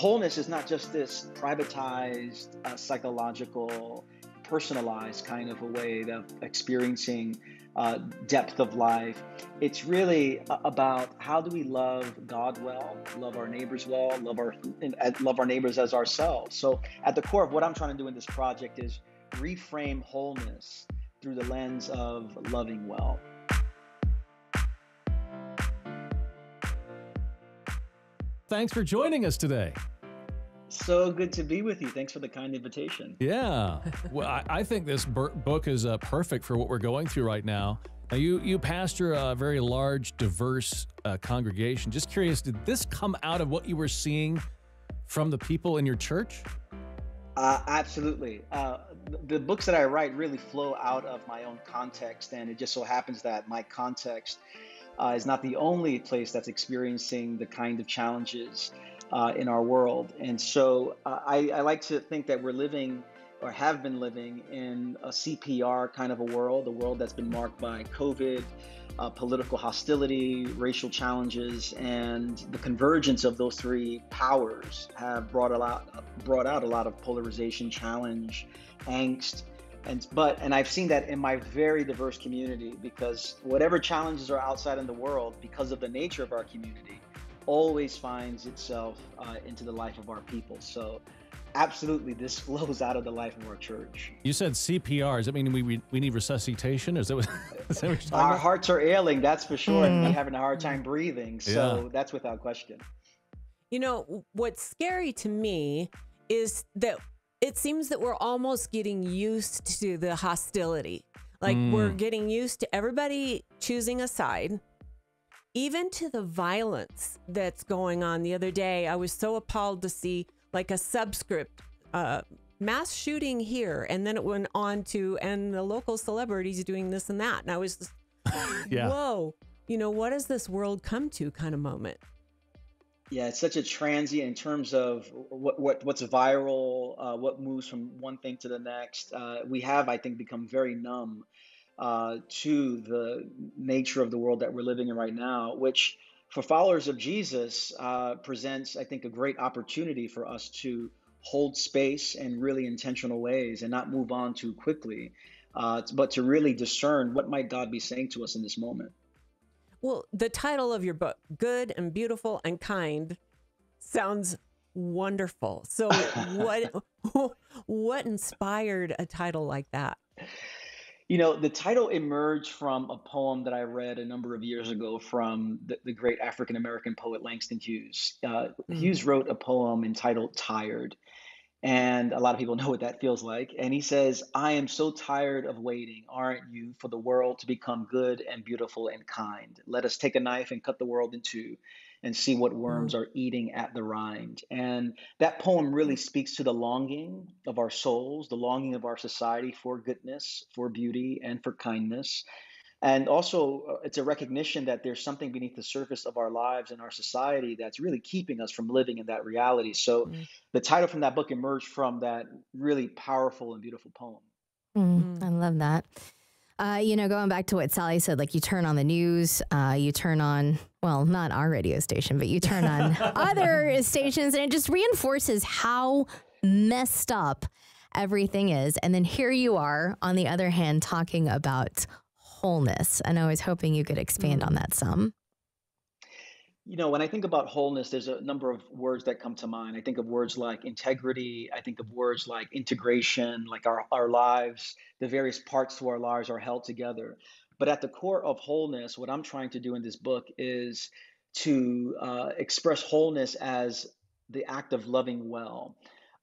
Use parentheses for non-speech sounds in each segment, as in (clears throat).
wholeness is not just this privatized, uh, psychological, personalized kind of a way of experiencing uh, depth of life. It's really about how do we love God well, love our neighbors well, love our love our neighbors as ourselves. So at the core of what I'm trying to do in this project is reframe wholeness through the lens of loving well. Thanks for joining us today. So good to be with you. Thanks for the kind invitation. Yeah. (laughs) well, I, I, think this book is uh, perfect for what we're going through right now. Now, you, you pastor a very large, diverse uh, congregation. Just curious, did this come out of what you were seeing from the people in your church? Uh, absolutely. Uh, the books that I write really flow out of my own context, and it just so happens that my context uh, is not the only place that's experiencing the kind of challenges uh, in our world. And so uh, I, I, like to think that we're living or have been living in a CPR kind of a world, a world that's been marked by COVID, uh, political hostility, racial challenges, and the convergence of those three powers have brought a lot, brought out a lot of polarization, challenge, angst, and but and i've seen that in my very diverse community because whatever challenges are outside in the world because of the nature of our community always finds itself uh, into the life of our people so absolutely this (laughs) flows out of the life of our church you said cpr does that mean we, we, we need resuscitation is that what, (laughs) is that what our about? hearts are ailing that's for sure mm. and we're having a hard time breathing so yeah. that's without question you know what's scary to me is that it seems that we're almost getting used to the hostility. Like mm. we're getting used to everybody choosing a side, even to the violence that's going on. The other day, I was so appalled to see like a subscript, uh, mass shooting here, and then it went on to, and the local celebrities doing this and that. And I was just, (laughs) yeah. whoa, you know, what has this world come to kind of moment? Yeah, it's such a transient in terms of what, what what's viral, uh, what moves from one thing to the next. Uh, we have, I think, become very numb uh, to the nature of the world that we're living in right now, which for followers of Jesus uh, presents, I think, a great opportunity for us to hold space in really intentional ways and not move on too quickly, uh, but to really discern what might God be saying to us in this moment. Well, the title of your book, Good and Beautiful and Kind, sounds wonderful. So what (laughs) what inspired a title like that? You know, the title emerged from a poem that I read a number of years ago from the, the great African American poet Langston Hughes. Uh, mm-hmm. Hughes wrote a poem entitled Tired. And a lot of people (laughs) know what that feels like. And he says, I am so tired of waiting, aren't you, for the world to become good and beautiful and kind. Let us take a knife and cut the world in two and see what worms mm. are eating at the rind. And that poem really speaks to the longing of our souls, the longing of our society for goodness, for beauty, and for kindness and also uh, it's a recognition that there's something beneath the surface of our lives and our society that's really keeping us from living in that reality so mm. the title from that book emerged from that really powerful and beautiful poem mm, mm. i love that uh, you know, going back to what Sally said, like you turn on the news, uh, you turn on, well, not our radio station, but you turn on (laughs) other stations, and it just reinforces how messed up everything is. And then here you are, on the other hand, talking about wholeness. And I was hoping you could expand mm. on that some. You know, when I think about wholeness, there's a number of words that come to mind. I think of words like integrity. I think of words like integration, like our, our lives, the various parts to our lives are held together. But at the core of wholeness, what I'm trying to do in this book is to uh, express wholeness as the act of loving well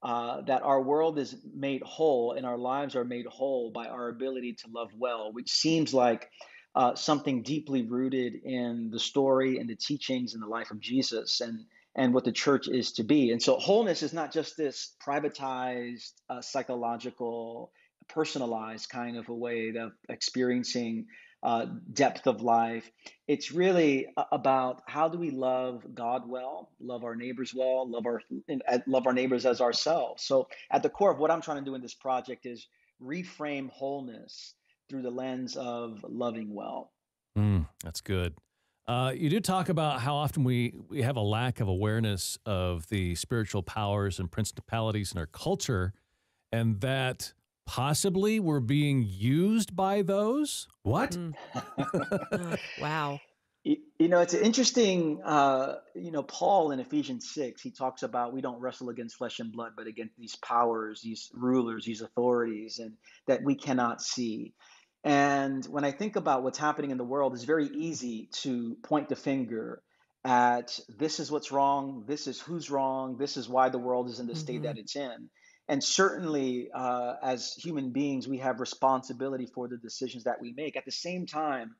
uh, that our world is made whole and our lives are made whole by our ability to love well, which seems like uh, something deeply rooted in the story and the teachings and the life of Jesus and and what the church is to be. And so wholeness is not just this privatized, uh, psychological, personalized kind of a way of experiencing uh, depth of life. It's really about how do we love God well, love our neighbors well, love our love our neighbors as ourselves. So at the core of what I'm trying to do in this project is reframe wholeness through the lens of loving well. Mm, that's good. Uh, you do talk about how often we, we have a lack of awareness of the spiritual powers and principalities in our culture, and that possibly we're being used by those. What? Mm. (laughs) wow. You, know, it's interesting. Uh, you know, Paul in Ephesians 6, he talks about we don't wrestle against flesh and blood, but against these powers, these rulers, these authorities, and that we cannot see. And when I think about what's happening in the world, it's very easy to point the finger at this is what's wrong, this is who's wrong, this is why the world is in the mm-hmm. state that mm-hmm. it's in. And certainly, uh, as human beings, we have responsibility for the decisions that we make. At the same time,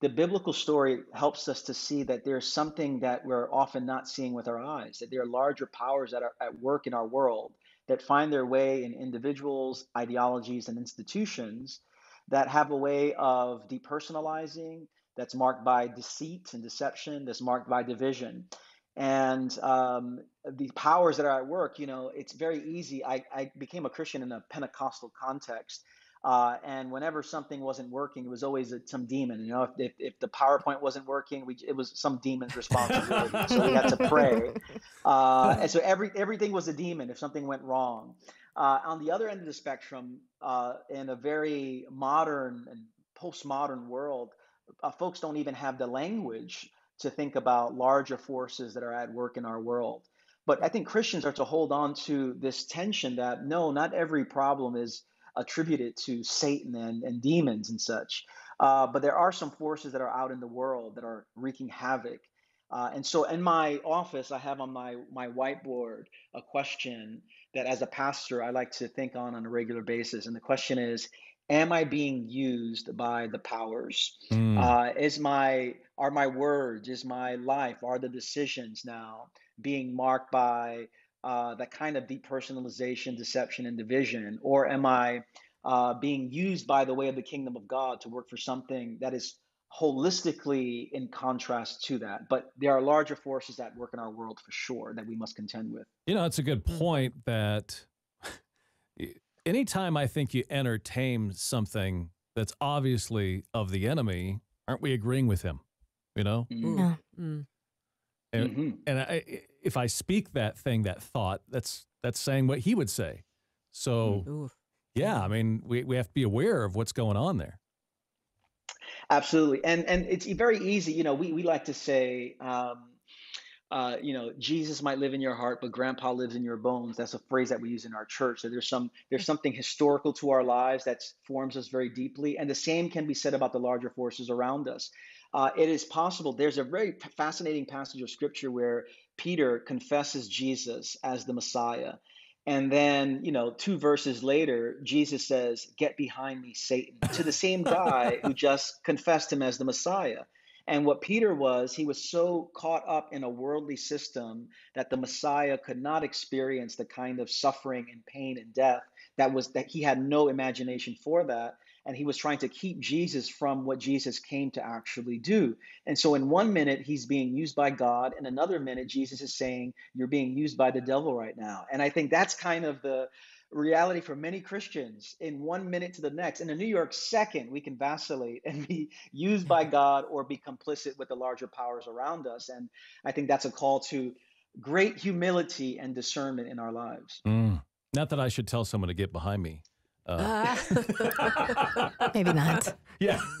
the biblical story helps us to see that there's something that we're often not seeing with our eyes, that there are larger powers that are at work in our world that find their way in individuals, ideologies, and institutions that have a way of depersonalizing, that's marked by deceit and deception, that's marked by division. And um, the powers that are at work, you know, it's very easy. I, I became a Christian in a Pentecostal context. Uh, and whenever something wasn't working, it was always some demon. You know, if, if, if, the PowerPoint wasn't working, we, it was some demon's responsibility. so we had to pray. Uh, and so every everything was a demon if something went wrong. Uh, on the other end of the spectrum, uh, in a very modern and postmodern world, uh, folks don't even have the language to think about larger forces that are at work in our world. But I think Christians are to hold on to this tension that no, not every problem is attributed to Satan and, and demons and such. Uh, but there are some forces that are out in the world that are wreaking havoc. Uh, and so in my office, I have on my, my whiteboard a question that as a pastor I like to think on on a regular basis. And the question is, am I being used by the powers? Mm. Uh, is my are my words, is my life, are the decisions now being marked by uh, that kind of depersonalization, deception, and division, or am I uh, being used by the way of the kingdom of God to work for something that is holistically in contrast to that. But there are larger forces at work in our world for sure that we must contend with. You know, it's a good mm-hmm. point that (laughs) anytime I think you entertain something that's obviously of the enemy, aren't we agreeing with him? You know? Mm. Yeah. Mm. And, mm-hmm. and I, if I speak that thing, that thought, that's that's saying what he would say. So, mm. yeah, I mean, we, we have to be aware of what's going on there. Absolutely, and and it's very easy. You know, we we like to say, um, uh, you know, Jesus might live in your heart, but Grandpa lives in your bones. That's a phrase that we use in our church. So there's some there's something historical to our lives that forms us very deeply, and the same can be said about the larger forces around us. Uh, it is possible. There's a very fascinating passage of scripture where Peter confesses Jesus as the Messiah. And then, you know, two verses later, Jesus says, Get behind me, Satan, to the same guy who (laughs) just confessed him as the Messiah. And what Peter was, he was so caught up in a worldly system that the Messiah could not experience the kind of suffering and pain and death that was that he had no imagination for that and he was trying to keep Jesus from what Jesus came to actually do. And so, in one minute, he's being used by God, in another minute, Jesus is saying, You're being used by the devil right now. And I think that's kind of the reality for many Christians. In one minute to the next, in a New York second, we can vacillate and be used by God or be complicit with the larger powers around us. And I think that's a call to great humility and discernment in our lives. Mm. Not that I should tell someone to get behind me. Uh, Maybe not. (laughs) Yeah. (laughs)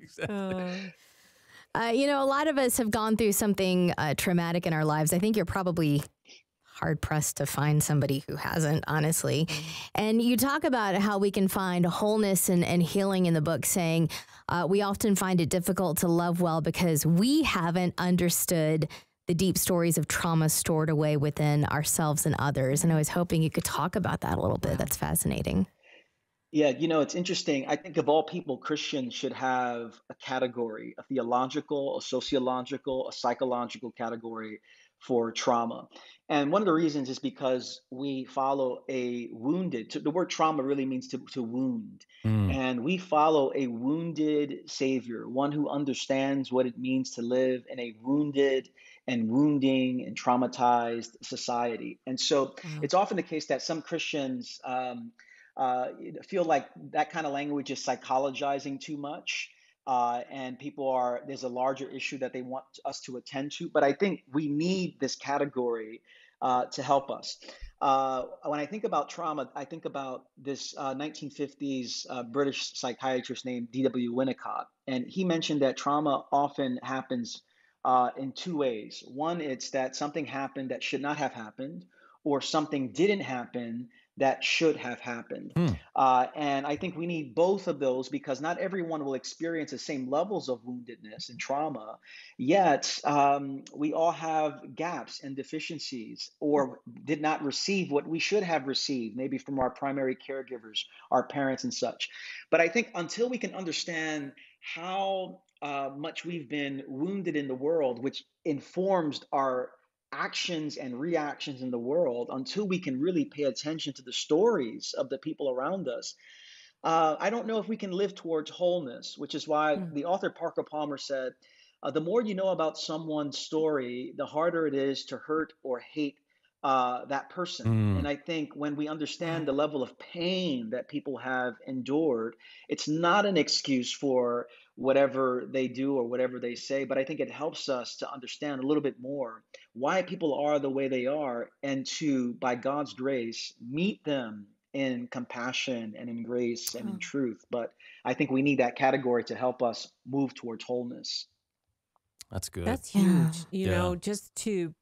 exactly. Uh, you know, a lot of us have gone through something uh, traumatic in our lives. I think you're probably hard pressed to find somebody who hasn't, honestly. And you talk about how we can find wholeness and, and healing in the book, saying uh, we often find it difficult to love well because we haven't understood the deep stories of trauma stored away within ourselves and others. And I was hoping you could talk about that a little bit. That's fascinating. Yeah, you know, it's interesting. I think of all people, Christians should have a category, a theological, a sociological, a psychological category for trauma. And one of the reasons is because we follow a wounded, the word trauma really means to, to wound. Mm. And we follow a wounded Savior, one who understands what it means to live in a wounded and wounding and traumatized society. And so wow. it's often the case that some Christians um, uh, feel like that kind of language is psychologizing too much. uh, and people are there's a larger issue that they want us to attend to. But I think we need this category uh, to help us. Uh, when I think about trauma, I think about this 1950s uh, uh, British psychiatrist named D.W. Winnicott, and he mentioned that trauma often happens uh, in two ways. One, it's that something happened that should not have happened, or something didn't happen that should have happened. Hmm. Uh, and I think we need both of those because not everyone will experience the same levels of woundedness and trauma. Yet um, we all have gaps and deficiencies or did not receive what we should have received, maybe from our primary caregivers, our parents, and such. But I think until we can understand how uh, much we've been wounded in the world, which informs our actions and reactions in the world until we can really pay attention to the stories of the people around us. Uh, I don't know if we can live towards wholeness, which is why mm. the author Parker Palmer said, uh, the more you know about someone's story, the harder it is to hurt or hate uh, that person. Mm. And I think when we understand the level of pain that people have endured, it's not an excuse for whatever they do or whatever they say, but I think it helps us to understand a little bit more why people are the way they are and to, by God's grace, meet them in compassion and in grace and in hmm. truth. But I think we need that category to help us move towards wholeness. That's good. That's huge. Yeah. You yeah. know, just to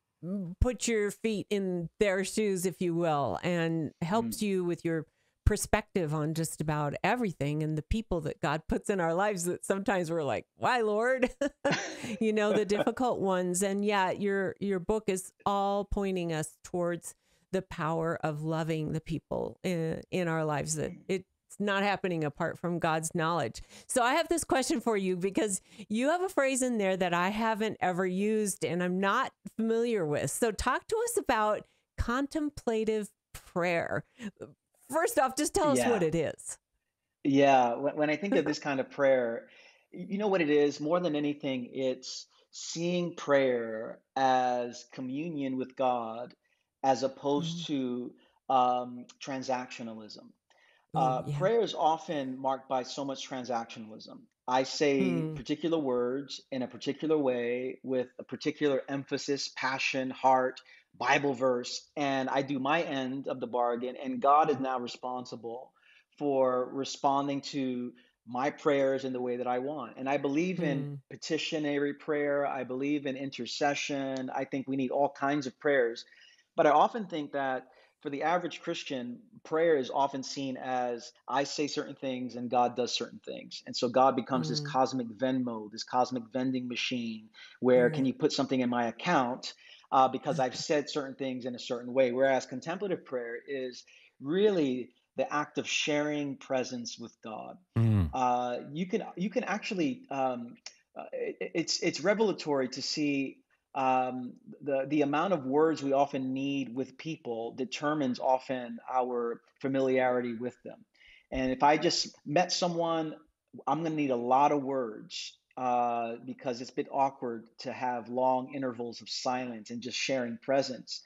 put your feet in their shoes, if you will, and helps mm. you with your perspective on just about everything and the people that God puts in our lives that sometimes we're like, "Why, Lord?" (laughs) you know, the difficult ones. And yeah, your your book is all pointing us towards the power of loving the people in, in our lives that it it's not happening apart from God's knowledge. So I have this question for you because you have a phrase in there that I haven't ever used and I'm not familiar with. So talk to us about contemplative prayer. First off, just tell us what it is. Yeah, when I think of (laughs) this kind of prayer, you know what it is? More than anything, it's seeing prayer as communion with God as opposed mm-hmm. to um, transactionalism. Uh, yeah. Prayer is often marked by so much transactionalism. I say mm. particular words in a particular way with a particular emphasis, passion, heart, Bible verse, and I do my end of the bargain, and God is now responsible for responding to my prayers in the way that I want. And I believe mm. in hmm. petitionary prayer, I believe in intercession. I think we need all kinds of prayers. But I often think that for the average Christian, prayer is often seen as I say certain things and God does certain things. And so God becomes mm. this cosmic Venmo, this cosmic vending machine where mm. can you put something in my account uh, because I've said certain things in a certain way. Whereas contemplative prayer is really the act of sharing presence with God. Mm. Uh, you can you can actually um, uh, it, it's it's revelatory to see um, the the amount of words we often need with people determines often our familiarity with them. And if I just met someone, I'm going to need a lot of words uh, because it's a bit awkward to have long intervals of silence and just sharing presence.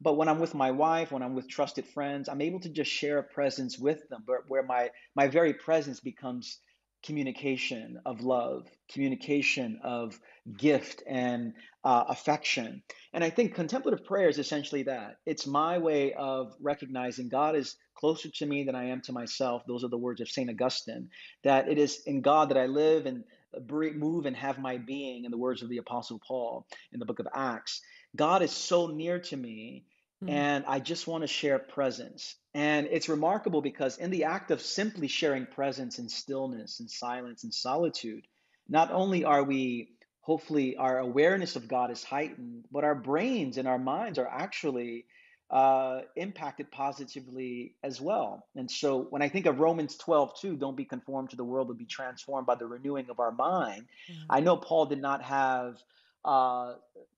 But when I'm with my wife, when I'm with trusted friends, I'm able to just share a presence with them, but where my my very presence becomes communication of love, communication of gift and uh, affection. And I think contemplative prayer is essentially that. It's my way of recognizing God is closer to me than I am to myself. Those are the words of St. Augustine. That it is in God that I live and move and have my being, in the words of the Apostle Paul in the book of Acts. God is so near to me Mm. And I just want to share presence. And it's remarkable because in the act of simply sharing presence and stillness and silence and solitude, not only are we hopefully our awareness of God is heightened, but our brains and our minds are actually uh, impacted positively as well. And so when I think of Romans 12, too, don't be conformed to the world, but be transformed by the renewing of our mind. Mm-hmm. I know Paul did not have uh,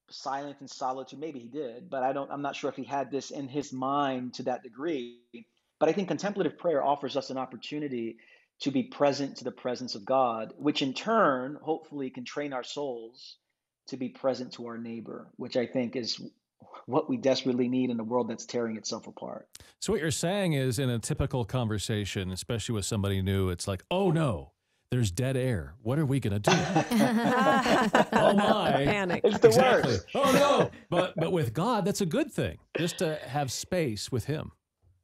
silence and solitude. Maybe he did, but I don't. I'm not sure if he had this in his mind to that degree. But I think contemplative prayer offers us an opportunity to be present to the presence of God, which in turn, hopefully, can train our souls to be present to our neighbor, which I think is what we desperately need in a world that's tearing itself apart. So, what you're saying is in a typical conversation, especially with somebody new, it's like, oh no, there's dead air. What are we going to do? (laughs) oh my. Panic. It's the exactly. worst. Oh no. But but with God, that's a good thing. Just to have space with him.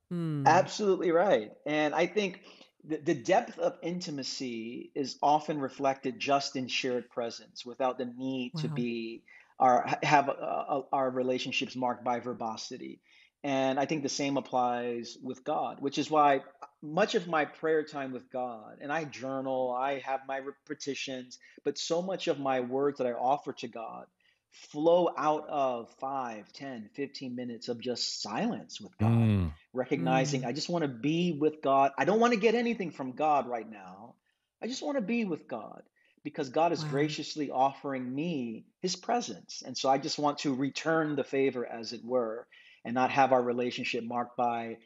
Hmm. Absolutely right. And I think the, the depth of intimacy is often reflected just in shared presence without the need to be our have uh, uh, our relationships marked by verbosity. And I think the same applies with God, which is why much of my prayer time with God, and I journal, I have my repetitions, but so much of my words that I offer to God flow out of 5, 10, 15 minutes of just silence with God Mm. recognizing Mm. I just want to be with God. I don't want to get anything from God right now. I just want to be with God because God is Wow. graciously offering me his presence. And so I just want to return the favor, as it were, and not have our relationship marked by,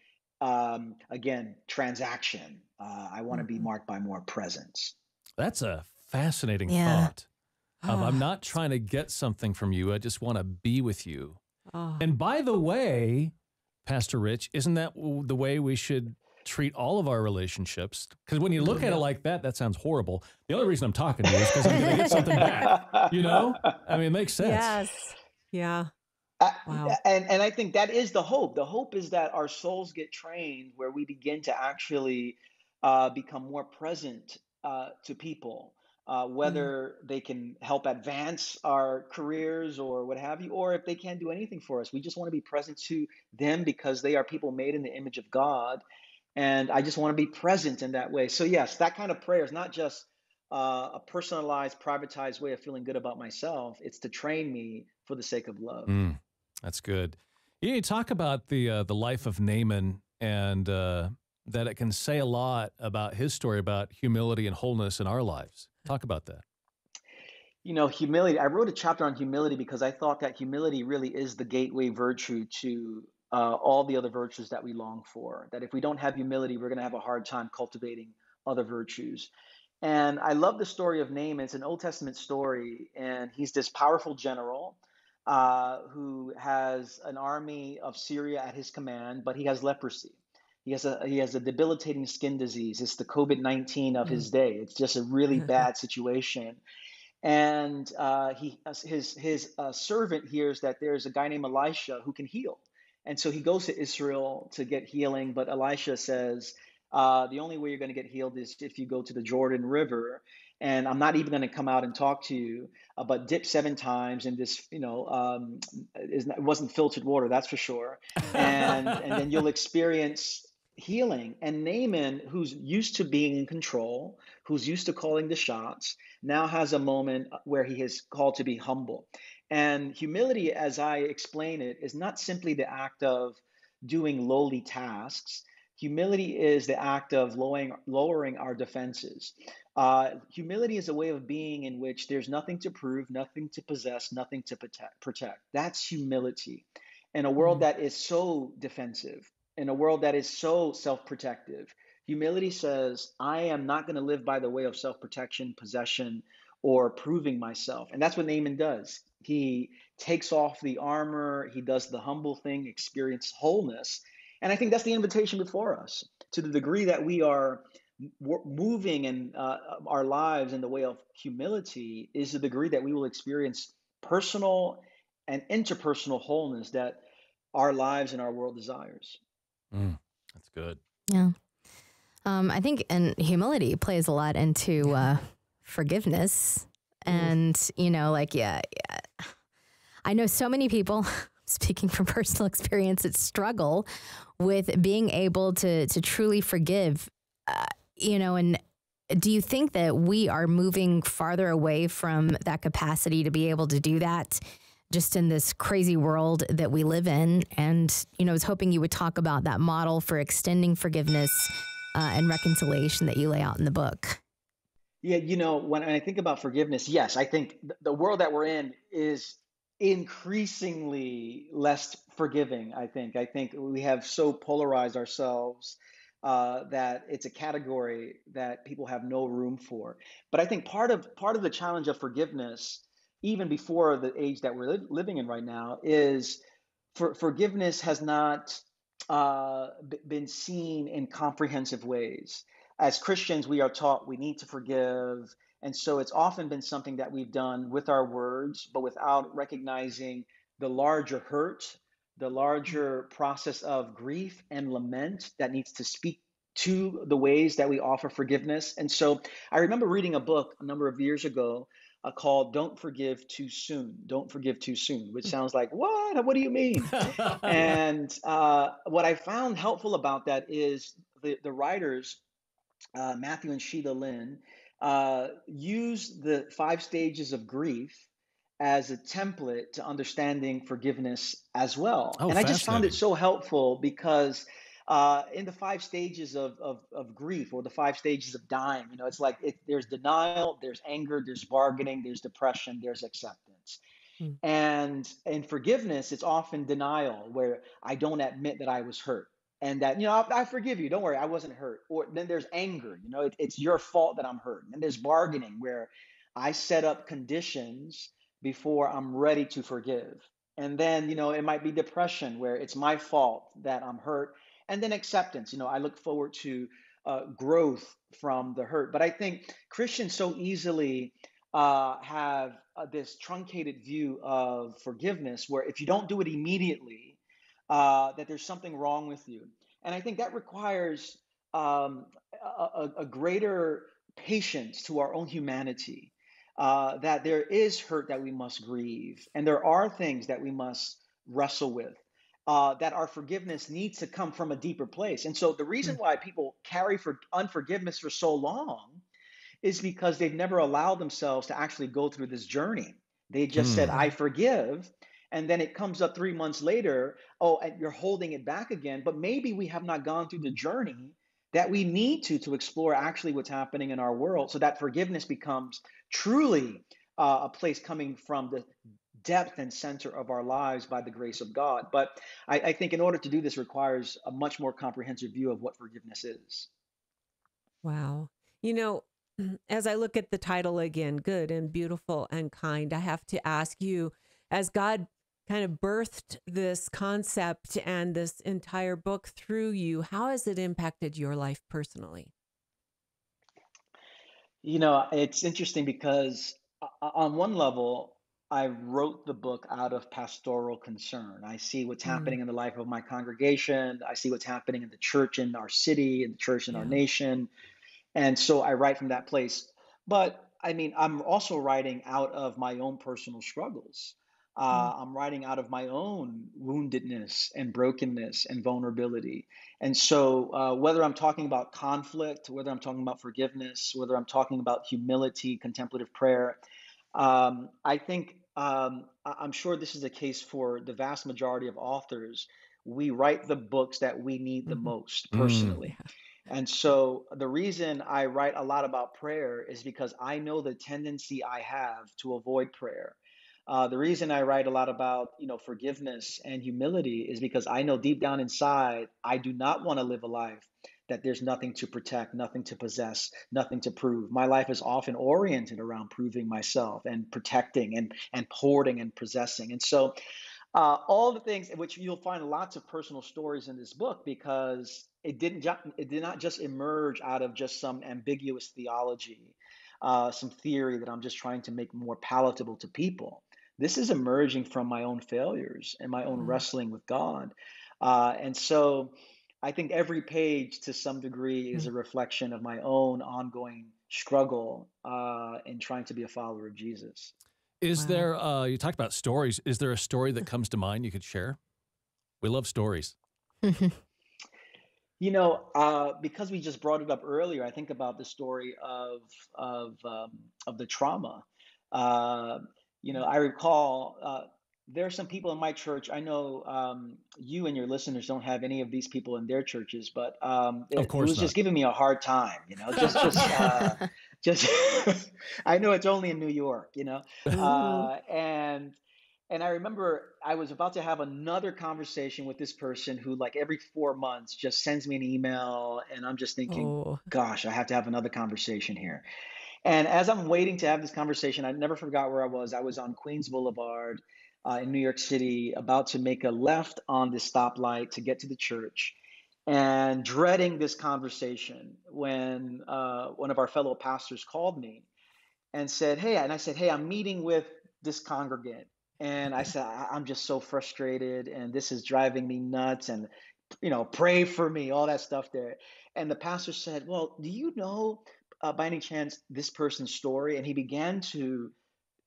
um, again, transaction. Uh, I want to be Mhm. marked by more presence. That's a fascinating Yeah. thought. Of, Ah. I'm not trying to get something from you. I just want to be with you. Oh. And by the way, Pastor Rich, isn't that the way we should treat all of our relationships? Because when you look at it like that, that sounds horrible. The only reason I'm talking to you is because I'm going to get something back. You know? I mean, it makes sense. Yes. Yeah. Uh, Wow. And and I think that is the hope. The hope is that our souls get trained where we begin to actually uh, become more present uh, to people, uh, Mm. whether they can help advance our careers or what have you, or if they can't do anything for us. We just want to be present to them because they are people made in the image of God. And I just want to be present in that way. So, yes, that kind of prayer is not just uh, a personalized, privatized way of feeling good about myself. It's to train me for the sake of love. Mm, that's good. You, you talk about the uh, the life of Naaman and uh, that it can say a lot about his story about humility and wholeness in our lives. Talk about that. You know, humility. I wrote a chapter on humility because I thought that humility really is the gateway virtue to uh, all the other virtues that we long for. That if we don't have humility, we're going to have a hard time cultivating other virtues. And I love the story of Naaman. It's an Old Testament story, and he's this powerful general uh, who has an army of Syria at his command, but he has leprosy. He has a he has a debilitating skin disease. It's the COVID nineteen of his day. It's just a really (laughs) bad situation and uh, he his his uh, servant hears that there's a guy named Elisha who can heal, and so he goes to Israel to get healing. But Elisha says uh, the only way you're going to get healed is if you go to the Jordan River, and I'm not even going to come out and talk to you, uh, but dip seven times in this, you know, um, not, it wasn't filtered water, that's for sure, and and then you'll experience healing. And Naaman, who's used to being in control, who's used to calling the shots, now has a moment where he is called to be humble. And humility, as I explain it, is not simply the act of doing lowly tasks. Humility is the act of lowering, lowering our defenses. Uh, humility is a way of being in which there's nothing to prove, nothing to possess, nothing to protect. protect. That's humility. In a world that is so defensive, in a world that is so self protective, humility says, I am not going to live by the way of self protection, possession, or proving myself. And that's what Naaman does. He takes off the armor, he does the humble thing, experience wholeness. And I think that's the invitation before us. To the degree that we are moving in uh, our lives in the way of humility, is the degree that we will experience personal and interpersonal wholeness that our lives and our world desires. Mm, that's good. Yeah. Um, I think, and humility plays a lot into uh, forgiveness. And, you know, like, yeah, yeah, I know so many people, (laughs) speaking from (laughs) personal experience, that struggle with being able to, to truly forgive, uh, you know, and do you think that we are moving farther away from that capacity to be able to do that? Just in this crazy world that we live in. And, you know, I was hoping you would talk about that model for extending forgiveness uh, and reconciliation that you lay out in the book. Yeah, you know, when I think about forgiveness, yes, I think the world that we're in is increasingly less forgiving. I think. I think we have so polarized ourselves uh, that it's a category that people have no room for. But I think part of part of the challenge of forgiveness even before the age that we're li- living in right now, is for, forgiveness has not uh, b- been seen in comprehensive ways. as Christians, we are taught we need to forgive. And so it's often been something that we've done with our words, but without recognizing the larger hurt, the larger process of grief and lament that needs to speak to the ways that we offer forgiveness. And so I remember reading a book a number of years ago uh, called Don't Forgive Too Soon. Don't Forgive Too Soon, which sounds like, what? What do you mean? (laughs) and uh, what I found helpful about that is the, the writers, uh, Matthew and Sheila Linn, uh, use the five stages of grief as a template to understanding forgiveness as well. Oh, and I just found it so helpful because uh, in the five stages of, of, of grief or the five stages of dying, you know, it's like it, there's denial, there's anger, there's bargaining, there's depression, there's acceptance. Hmm. And in forgiveness, it's often denial where I don't admit that I was hurt and that, you know, I, I forgive you. Don't worry, I wasn't hurt. Or then there's anger, you know, it, it's your fault that I'm hurt. And there's bargaining where I set up conditions before I'm ready to forgive. And then, you know, it might be depression where it's my fault that I'm hurt. And then acceptance, you know, I look forward to uh, growth from the hurt. But I think Christians so easily uh, have uh, this truncated view of forgiveness where if you don't do it immediately, uh, that there's something wrong with you. And I think that requires um, a, a greater patience to our own humanity uh, that there is hurt that we must grieve, and there are things that we must wrestle with. Uh, that our forgiveness needs to come from a deeper place. And so the reason Mm. why people carry for unforgiveness for so long is because they've never allowed themselves to actually go through this journey. They just said, Hmm. I forgive. And then it comes up three months later, oh, and you're holding it back again. But maybe we have not gone through the journey that we need to to explore actually what's happening in our world so that forgiveness becomes truly uh, a place coming from the depth and center of our lives by the grace of God. But I, I think in order to do this requires a much more comprehensive view of what forgiveness is. Wow. You know, (clears throat) as I look at the title again, good and beautiful and kind, I have to ask you, as God kind of birthed this concept and this entire book through you, how has it impacted your life personally? You know, it's interesting because uh, on one level, I wrote the book out of pastoral concern. I see what's Mm, happening in the life of my congregation. I see what's happening in the church in our city, in the church in our nation. And so I write from that place. But I mean, I'm also writing out of my own personal struggles. Mm, Uh, I'm writing out of my own woundedness and brokenness and vulnerability. And so, uh, whether I'm talking about conflict, whether I'm talking about forgiveness, whether I'm talking about humility, contemplative prayer, um, I think um, I'm sure this is the case for the vast majority of authors. We write the books that we need the mhm. most Mm. Personally. And so the reason I write a lot about prayer is because I know the tendency I have to avoid prayer. Uh, the reason I write a lot about, you know, forgiveness and humility is because I know deep down inside I do not want to live a life that there's nothing to protect, nothing to possess, nothing to prove. My life is often oriented around proving myself and protecting and and hoarding and possessing. And so uh, all the things which you'll find lots of personal stories in this book because it didn't ju- it did not just emerge out of just some ambiguous theology, uh, some theory that I'm just trying to make more palatable to people. This is emerging from my own failures and my own Mm, wrestling with God, uh, and so I think every page, to some degree, is a reflection of my own ongoing struggle uh, in trying to be a follower of Jesus. Is Wow. there, uh, you talked about stories. Is there a story that comes to mind you could share? We love stories. (laughs) You know, uh, because we just brought it up earlier, I think about the story of of um, of the trauma. Uh, you know, I recall uh, there are some people in my church. I know um, you and your listeners don't have any of these people in their churches, but um, Of it, it was not. just giving me a hard time. You know, just just uh, (laughs) just (laughs) I know it's only in New York. You know, uh, and and I remember I was about to have another conversation with this person who, like, every four months just sends me an email, and I'm just thinking, Oh, gosh, I have to have another conversation here. And as I'm waiting to have this conversation, I never forgot where I was. I was on Queens Boulevard uh, in New York City, about to make a left on the stoplight to get to the church. and dreading this conversation when uh, one of our fellow pastors called me and said, Hey, and I said, Hey, I'm meeting with this congregant. And I said, I'm just so frustrated and this is driving me nuts. And, you know, pray for me, all that stuff there. And the pastor said, Well, do you know uh, by any chance this person's story? And he began to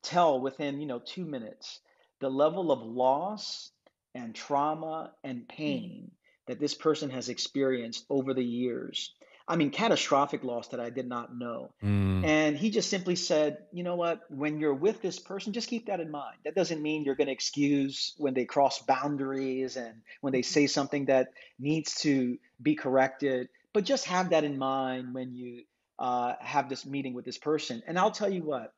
tell within, you know, two minutes the level of loss and trauma and pain that this person has experienced over the years. I mean, catastrophic loss that I did not know. Mm. And he just simply said, you know what, when you're with this person, just keep that in mind. That doesn't mean you're going to excuse when they cross boundaries and when they say something that needs to be corrected, but just have that in mind when you uh, have this meeting with this person. And I'll tell you what,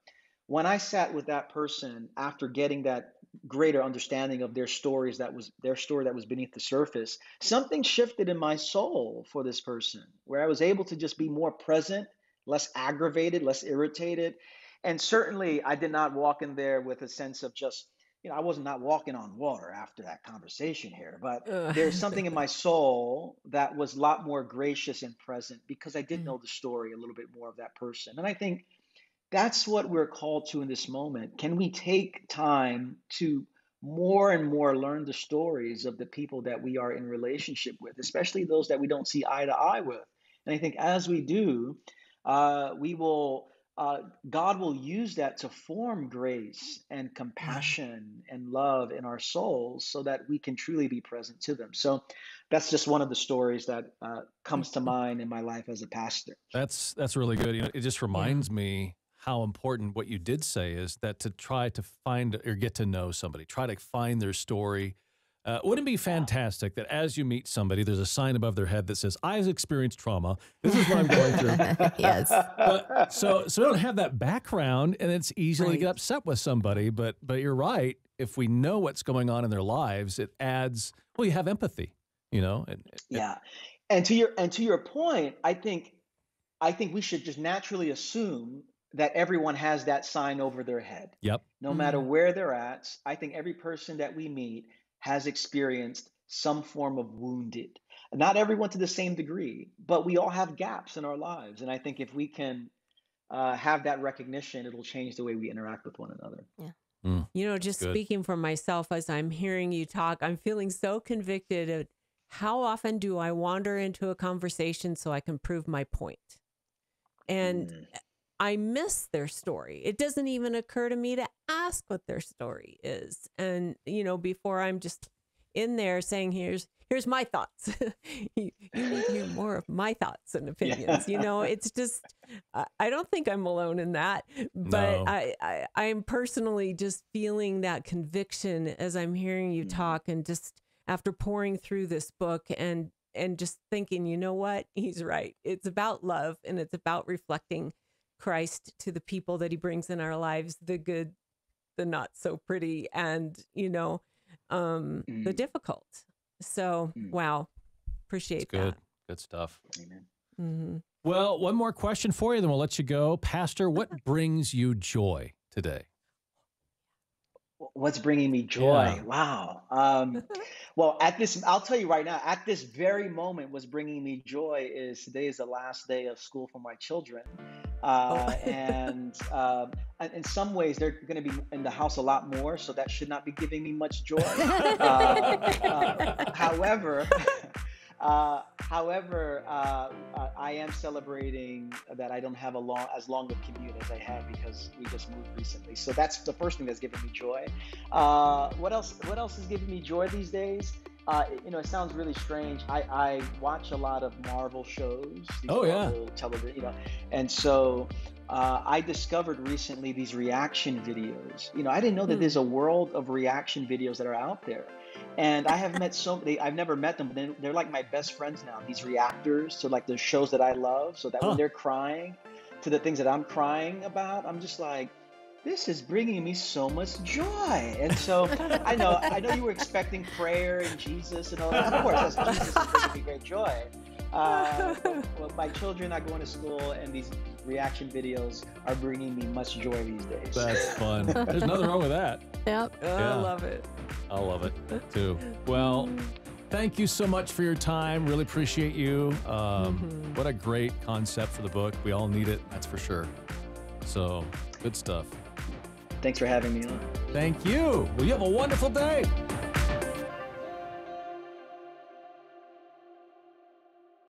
when I sat with that person after getting that greater understanding of their stories that was their story that was beneath the surface something shifted in my soul for this person where i was able to just be more present less aggravated less irritated. And certainly i did not walk in there with a sense of just you know i was not walking on water after that conversation here but there's something in my soul that was a lot more gracious and present because i did mm. know the story a little bit more of that person. And i think that's what we're called to in this moment. Can we take time to more and more learn the stories of the people that we are in relationship with, especially those that we don't see eye to eye with? And I think as we do, uh, we will. Uh, God will use that to form grace and compassion and love in our souls so that we can truly be present to them. So that's just one of the stories that uh, comes to mind in my life as a pastor. That's that's really good. You know, it just reminds me how important what you did say is that to try to find or get to know somebody, try to find their story. Uh, wouldn't it be fantastic that as you meet somebody, there's a sign above their head that says, "I've experienced trauma. This is what I'm going through." (laughs) yes. But, so, so we don't have that background, and it's easy right. to get upset with somebody. But, but you're right. If we know what's going on in their lives, it adds. Well, you have empathy. You know. And, yeah. And to your and to your point, I think, I think we should just naturally assume that everyone has that sign over their head. Yep. No mm-hmm. matter where they're at, I think every person that we meet has experienced some form of wounded. Not everyone to the same degree, but we all have gaps in our lives. And I think if we can uh, have that recognition, it'll change the way we interact with one another. Yeah. Mm. You know, just Good. speaking for myself as I'm hearing you talk, I'm feeling so convicted of how often do I wander into a conversation so I can prove my point? And mm. I miss their story. It doesn't even occur to me to ask what their story is. And, you know, before I'm just in there saying, here's, here's my thoughts. (laughs) you, you, need to hear more of my thoughts and (laughs) opinions. Yeah. You know, it's just, I don't think I'm alone in that, but no. I, I, I'm personally just feeling that conviction as I'm hearing you mm-hmm. talk and just after pouring through this book and, and just thinking, you know what? He's right. It's about love and it's about reflecting Christ to the people that he brings in our lives, the good, the not so pretty, and, you know, um, mm. the difficult. So, mm. wow. Appreciate That's good. that. Good stuff. Mm-hmm. Well, one more question for you, then we'll let you go. Pastor, what (laughs) brings you joy today? what's bringing me joy yeah. wow um, (laughs) well at this i'll tell you right now at this very moment what's bringing me joy is today is the last day of school for my children uh, oh. and uh, in some ways they're going to be in the house a lot more so that should not be giving me much joy (laughs) uh, uh however (laughs) Uh, however, uh, uh, I am celebrating that I don't have a long, as long of commute as I had because we just moved recently. So that's the first thing that's giving me joy. Uh, what else? What else is giving me joy these days? Uh, you know, it sounds really strange. I, I watch a lot of Marvel shows. oh yeah, television. You know, and so uh, I discovered recently these reaction videos. You know, I didn't know that hmm. there's a world of reaction videos that are out there. And I have met so many, I've never met them, but they're, they're like my best friends now. These reactors to like the shows that I love, so that huh. when they're crying to the things that I'm crying about, I'm just like, this is bringing me so much joy. And so (laughs) I know, I know you were expecting prayer and Jesus and all that. Of course, that's Jesus is bringing me great joy. Uh, well, my children are going to school, and these reaction videos are bringing me much joy these days. That's (laughs) fun. There's nothing wrong with that. Yep. Yeah. I love it. I love it too. Well, thank you so much for your time. Really appreciate you. Um, mm-hmm. What a great concept for the book. We all need it, that's for sure. So good stuff. Thanks for having me on. Thank you. Well, you have a wonderful day.